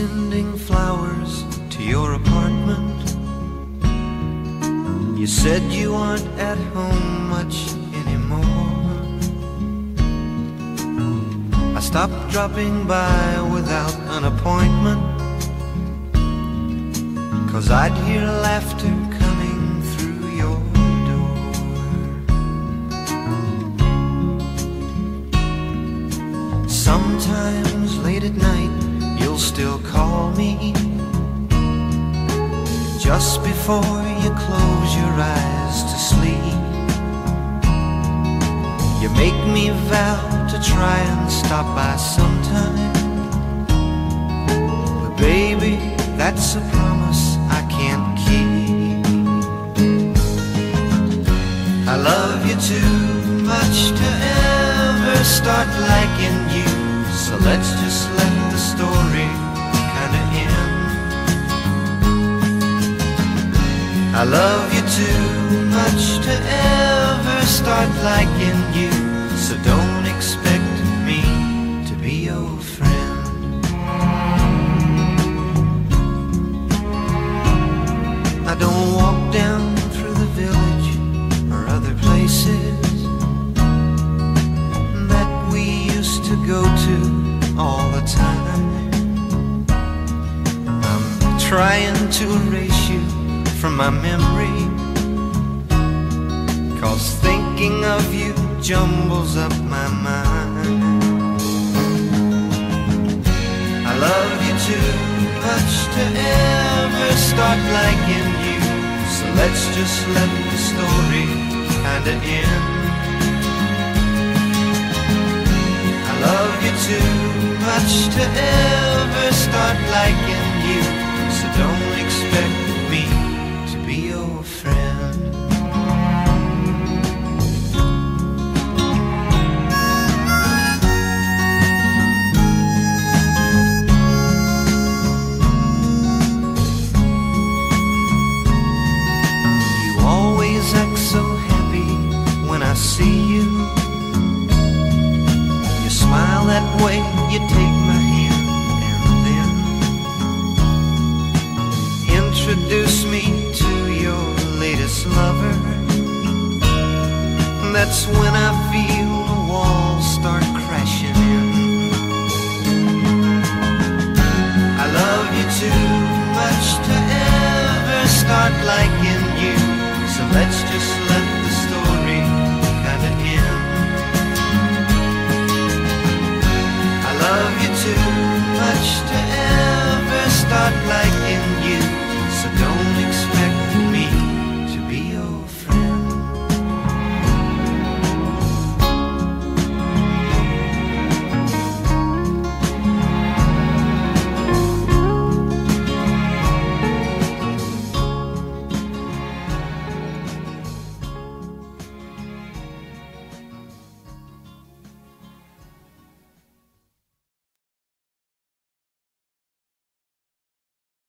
sending flowers to your apartment. You said you aren't at home much anymore. I stopped dropping by without an appointment. Cause I'd hear laughter coming through your door. Sometimes late at night, still call me. Just before you close your eyes to sleep. You make me vow to try and stop by sometime. But baby, that's a promise I can't keep. I love you too much to ever start liking you. So let's just let I love you too much to ever start liking you. So don't expect me to be your friend. I don't walk down through the village or other places that we used to go to all the time. I'm trying to erase from my memory. Cause thinking of you jumbles up my mind. I love you too much to ever start liking you. So let's just let the story kinda end. I love you too much to ever start liking you. See you. You smile that way, you take my hand, and then introduce me to your latest lover. That's when I feel the walls start crashing in. I love you too much to ever start liking to